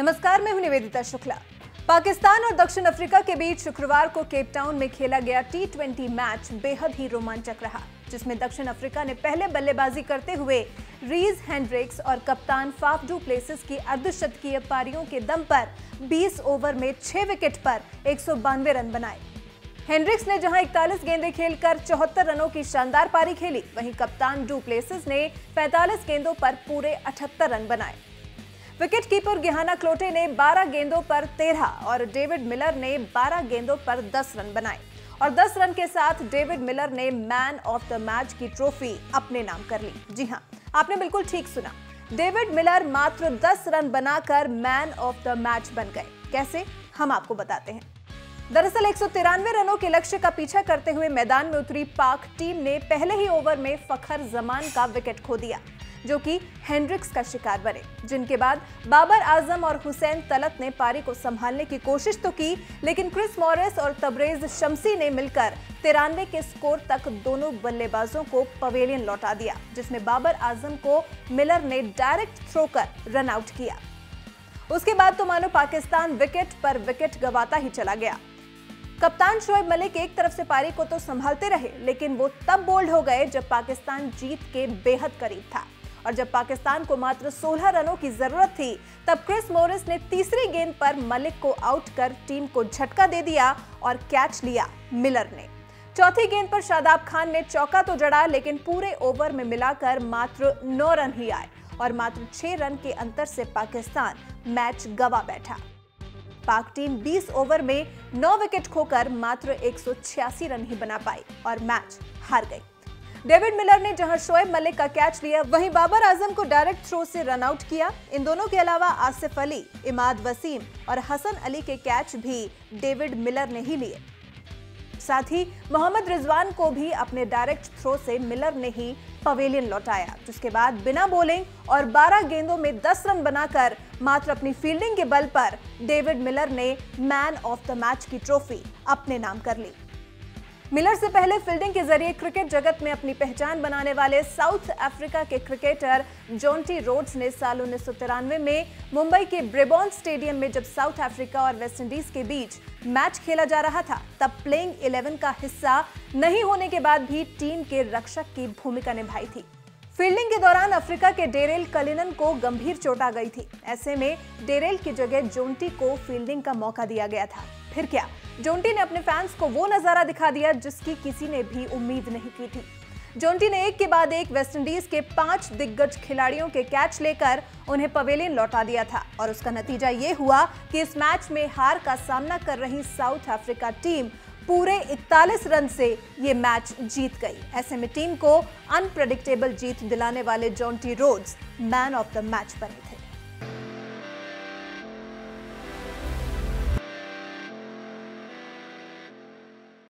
नमस्कार, मैं हूँ निवेदिता शुक्ला। पाकिस्तान और दक्षिण अफ्रीका के बीच शुक्रवार को केप टाउन में खेला गया टी ट्वेंटी मैच बेहद ही रोमांचक रहा, जिसमें दक्षिण अफ्रीका ने पहले बल्लेबाजी करते हुए रीज हैंड्रिक्स और कप्तान फाफ डू प्लेसेस की अर्धशतकीय पारियों के दम पर 20 ओवर में 6 विकेट पर एक सौ बानवे रन बनाए। हेनरिक्स ने जहाँ 41 गेंदें खेलकर चौहत्तर रनों की शानदार पारी खेली, वहीं कप्तान डू प्लेसेस ने 45 गेंदों पर पूरे 78 रन बनाए। विकेट कीपर गिहाना क्लोटे ने 12 गेंदों पर 13 और डेविड मिलर ने 12 गेंदों पर 10 रन बनाए। और 10 रन के साथ डेविड मिलर ने मैन ऑफ़ द मैच की ट्रॉफी अपने नाम कर ली। जी हाँ, आपने बिल्कुल ठीक सुना। डेविड मिलर मात्र 10 रन बनाकर मैन ऑफ़ द मैच बन गए। कैसे? हम आपको बताते हैं। दरअसल एक रनों के लक्ष्य का पीछा करते हुए मैदान में उतरी पाक टीम ने पहले ही ओवर में फखर जमान का विकेट खो दिया। जो कि हेनरिक्स का शिकार बने, जिनके बाद बाबर आज़म और हुसैन तलत ने पारी को संभालने की कोशिश तो की, लेकिन क्रिस मॉरिस और तबरेज शमसी ने मिलकर तिरानवे के स्कोर तक दोनों बल्लेबाजों को पवेलियन लौटा दिया, जिसमें बाबर आज़म को मिलर ने डायरेक्ट थ्रो कर रन आउट किया। उसके बाद तो मानो पाकिस्तान विकेट पर विकेट गवाता ही चला गया। कप्तान शोएब मलिक एक तरफ़ से पारी को तो संभालते रहे, लेकिन वो तब बोल्ड हो गए जब पाकिस्तान जीत के बेहद करीब था। और जब पाकिस्तान को मात्र 16 रनों की ज़रूरत थी, तब क्रिस मोरिस ने तीसरी गेंद पर मलिक को आउट कर टीम को झटका दे दिया और कैच लिया मिलर ने। चौथी गेंद पर शादाब खान ने चौका तो जड़ा, लेकिन पूरे ओवर में मिलाकर मात्र नौ रन ही आए और मात्र छह रन के अंतर से पाकिस्तान मैच गवा बैठा। पाक टीम 20 ओवर में 9 विकेट खोकर मात्र एक सौ छियासी रन ही बना पाई और मैच हार गई। डेविड मिलर ने जहाँ शोएब मलिक का कैच लिया, वहीं बाबर आज़म को डायरेक्ट थ्रो से रन आउट किया। इन दोनों के अलावा आसिफ अली, इमाद वसीम और हसन अली के कैच भी डेविड मिलर ने ही लिए। साथ ही मोहम्मद रिजवान को भी अपने डायरेक्ट थ्रो से मिलर ने ही पवेलियन लौटाया। जिसके बाद बिना बॉलिंग और 12 गेंदों में 10 रन बनाकर मात्र अपनी फील्डिंग के बल पर डेविड मिलर ने मैन ऑफ़ द मैच की ट्रॉफी अपने नाम कर ली। मिलर से पहले फील्डिंग के ज़रिए क्रिकेट जगत में अपनी पहचान बनाने वाले साउथ अफ्रीका के क्रिकेटर जॉन्टी रोड्स ने साल उन्नीस सौ तिरानवे में मुंबई के ब्रेबॉन स्टेडियम में जब साउथ अफ्रीका और वेस्टइंडीज के बीच मैच खेला जा रहा था, तब प्लेइंग 11 का हिस्सा नहीं होने के बाद भी टीम के रक्षक की भूमिका निभाई थी। फील्डिंग के दौरान अफ्रीका के डेरेल कलिनन को गंभीर चोट आ गई थी। ऐसे में डेरेल की जगह जोंटी को फील्डिंग का मौका दिया गया था। फिर क्या? जोंटी ने अपने फैंस को वो नज़ारा दिखा दिया जिसकी किसी ने भी उम्मीद नहीं की थी। जोंटी ने एक के बाद एक वेस्टइंडीज के पाँच दिग्गज खिलाड़ियों के कैच लेकर उन्हें पवेलियन लौटा दिया था और उसका नतीजा ये हुआ कि इस मैच में हार का सामना कर रही साउथ अफ्रीका टीम पूरे 41 रन से ये मैच जीत गई। ऐसे में टीम को अनप्रडिक्टेबल जीत दिलाने वाले Jonty Rhodes man of the match बने थे।